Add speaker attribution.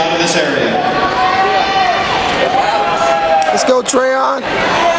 Speaker 1: out of this area.
Speaker 2: Let's go, Trayon.